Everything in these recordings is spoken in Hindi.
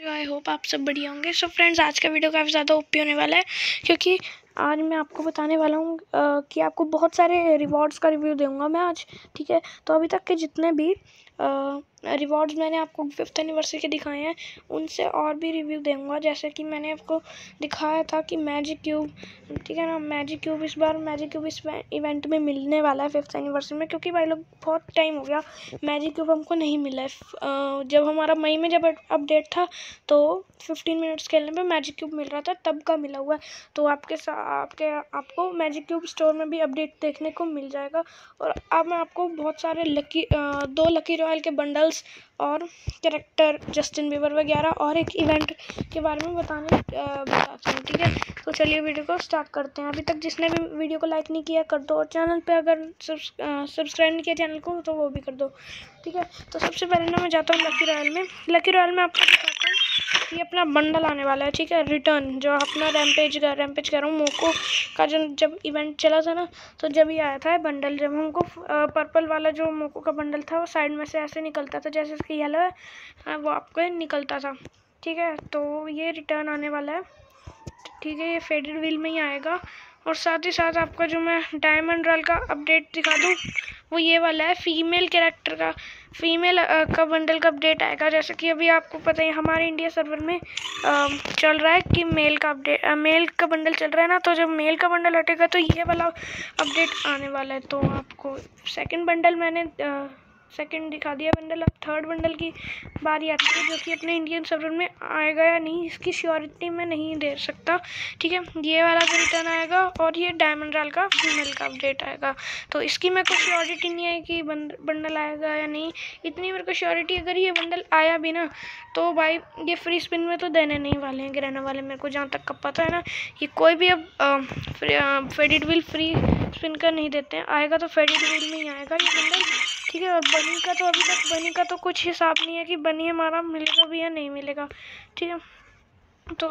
आई होप आप सब बढ़िया होंगे। सो फ्रेंड्स आज का वीडियो काफ़ी ज़्यादा ओपी होने वाला है, क्योंकि आज मैं आपको बताने वाला हूँ कि आपको बहुत सारे रिवॉर्ड्स का रिव्यू दूँगा मैं आज, ठीक है? तो अभी तक के जितने भी रिवॉर्ड्स मैंने आपको फिफ्थ एनिवर्सरी के दिखाए हैं। उनसे और भी रिव्यू दूँगा। जैसे कि मैंने आपको दिखाया था कि मैजिक क्यूब ठीक है ना? मैजिक क्यूब इस बार मैजिक क्यूब इस इवेंट में मिलने वाला है फिफ्थ एनिवर्सरी में, क्योंकि भाई लोग बहुत टाइम हो गया। मैजिक क्यूब हमको नहीं मिला है। जब हमारा मई में जब अपडेट था तो फिफ्टीन मिनट्स खेलने में मैजिक क्यूब मिल रहा था, तब का मिला हुआ है। तो आपके आपके, आपको मैजिक क्यूब स्टोर में भी अपडेट देखने को मिल जाएगा। और अब मैं आपको बहुत सारे लकी दो लकी रॉयल के बंडल्स और कैरेक्टर जस्टिन बीबर वगैरह और एक इवेंट के बारे में बताने बताती हूँ, ठीक है? तो चलिए वीडियो को स्टार्ट करते हैं। अभी तक जिसने भी वीडियो को लाइक नहीं किया, कर दो। और चैनल पे अगर सब्सक्राइब नहीं किया चैनल को तो वो भी कर दो, ठीक है? तो सबसे पहले ना मैं जाता हूँ लकी रॉयल में। लकी रॉयल में आपको ये अपना बंडल आने वाला है ठीक है? रिटर्न जो अपना रैमपेज का रैमपेज कर रहा हूँ मोको का जो जब इवेंट चला था ना तो जब ये आया था बंडल जब हमको पर्पल वाला जो मोको का बंडल था वो साइड में से ऐसे निकलता था जैसे इसकी येलो है हाँ, वो आपको निकलता था ठीक है? तो ये रिटर्न आने वाला है ठीक है? ये फेडेड व्हील में ही आएगा और साथ ही साथ आपका जो मैं डायमंड रॉयल का अपडेट दिखा दूँ वो ये वाला है फीमेल कैरेक्टर का फीमेल का बंडल का अपडेट आएगा। जैसे कि अभी आपको पता है हमारे इंडिया सर्वर में चल रहा है कि मेल का अपडेट मेल का बंडल चल रहा है ना तो जब मेल का बंडल हटेगा तो ये वाला अपडेट आने वाला है। तो आपको सेकंड बंडल मैंने आ, सेकंड दिखा दिया बंडल। अब थर्ड बंडल की बारी आती है, जो कि अपने इंडियन सर्वर में आएगा या नहीं, इसकी श्योरिटी मैं नहीं दे सकता, ठीक है? ये वाला भी रिटर्न आएगा और ये डायमंड रॉयल का फीमेल का अपडेट आएगा। तो इसकी मेरे को श्योरिटी नहीं है कि बंडल आएगा या नहीं। इतनी मेरे को श्योरिटी अगर ये बंडल आया भी ना तो भाई, ये फ्री स्पिन में तो देने नहीं वाले हैं, गिराने वाले, मेरे को जहाँ तक का पता है ना। ये कोई भी अब फेडिड विल फ्री स्पिन का नहीं देते हैं। आएगा तो फेडिड विल में ही आएगा ये बंडल। ठीक है और बनी का तो अभी तक, बनी का तो कुछ हिसाब नहीं है कि बनी हमारा मिलेगा भी या नहीं मिलेगा। ठीक है? तो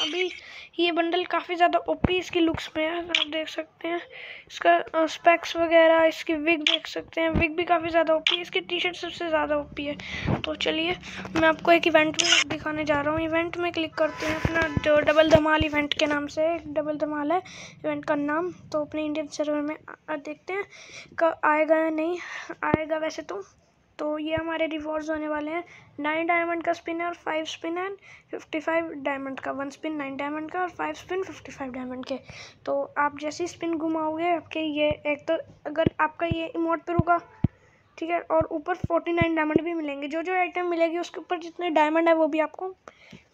अभी ये बंडल काफ़ी ज़्यादा ओपी इसकी लुक्स में है, आप देख सकते हैं। इसका स्पेक्स वगैरह, इसकी विग देख सकते हैं। विग भी काफ़ी ज़्यादा ओपी है, इसकी टी शर्ट सबसे ज़्यादा ओपी है। तो चलिए, मैं आपको एक इवेंट में दिखाने जा रहा हूँ। इवेंट में क्लिक करते हैं अपना डबल धमाल इवेंट के नाम से डबल धमाल है इवेंट का नाम। तो अपने इंडियन सर्वर में देखते हैं कब आएगा या नहीं, आएगा वैसे तो। तो ये हमारे रिवॉर्ड्स होने वाले हैं। नाइन डायमंड का स्पिन है और फाइव स्पिन है। फिफ्टी फाइव डायमंड का वन स्पिन नाइन डायमंड का और five spin fifty five diamond के। तो आप जैसे स्पिन घुमाओगे, आपके ये एक तो अगर आपका ये इमोट पर होगा, ठीक है, और ऊपर फोर्टी नाइन डायमंड भी मिलेंगे। जो जो आइटम मिलेगी, उसके ऊपर जितने डायमंड है, वो भी आपको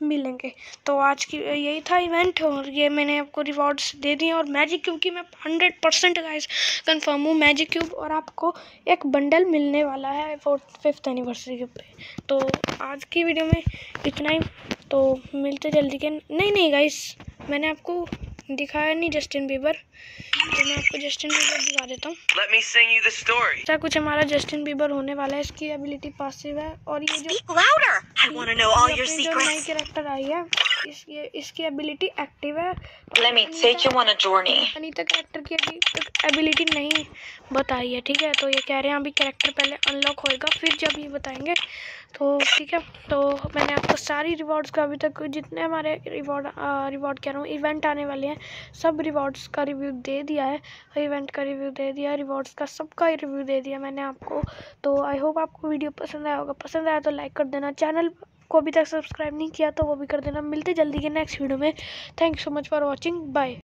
मिलेंगे। तो आज की यही था इवेंट और ये मैंने आपको रिवॉर्ड्स दे दिए और मैजिक क्यूब की मैं हंड्रेड परसेंट गाइस कन्फर्म हूँ। मैजिक क्यूब और आपको एक बंडल मिलने वाला है फोर्थ फिफ्थ एनिवर्सरी पे। तो आज की वीडियो में इतना ही। तो मिलते जल्दी के नहीं नहीं गाइस मैंने आपको दिखाया नहीं जस्टिन बीबर तो मैं आपको जस्टिन बीबर दिखा देता हूँ। ऐसा कुछ हमारा जस्टिन बीबर होने वाला है। इसकी एबिलिटी पासिव है। और ये जो जो नई कैरेक्टर आई है। इस ये इसकी एबिलिटी एक्टिव है। Let me take you on a journey. Anita character की अभी एबिलिटी नहीं बताई है ठीक है? तो ये कह रहे हैं अभी कैरेक्टर पहले अनलॉक होएगा फिर जब ये बताएँगे। तो ठीक है? तो मैंने आपको सारी रिवॉर्ड्स का अभी तक जितने हमारे रिवॉर्ड रिवॉर्ड कह रहा हूँ इवेंट आने वाले हैं सब रिवॉर्ड्स का रिव्यू दे दिया है। इवेंट का रिव्यू दे दिया रिवॉर्ड्स का सबका रिव्यू दे दिया मैंने आपको। तो आई होप आपको वीडियो पसंद आया होगा। पसंद आया तो लाइक कर देना। चैनल को अभी तक सब्सक्राइब नहीं किया तो वो भी कर देना। मिलते जल्दी के नेक्स्ट वीडियो में। Thank you so much for watching bye